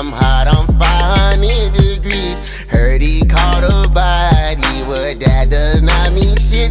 I'm hot, I'm 500 degrees. Heard he caught a body, but that does not mean shit.